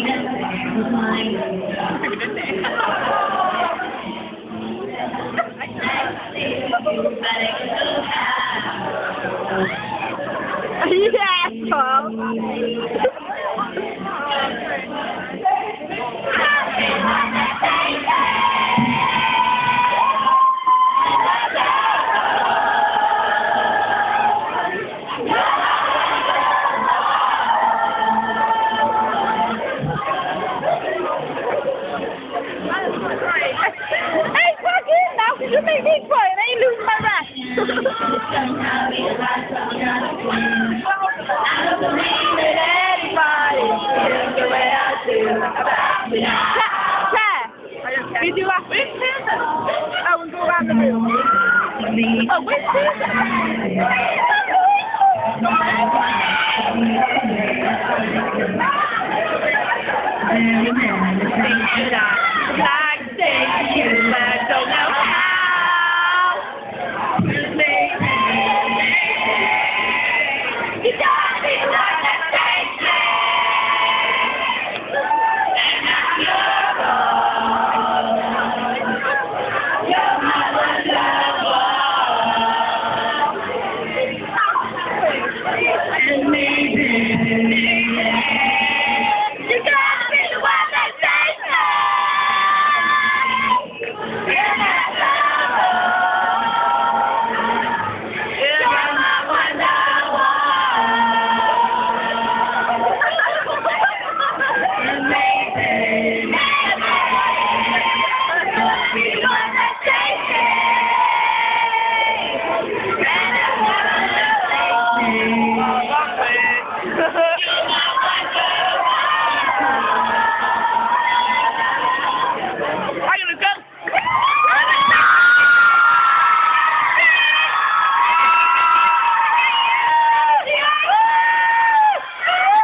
that lead my Bigfoot and I lose my breath. Did you like which season? I will go around the room. Oh, which thank you, I. Thank you.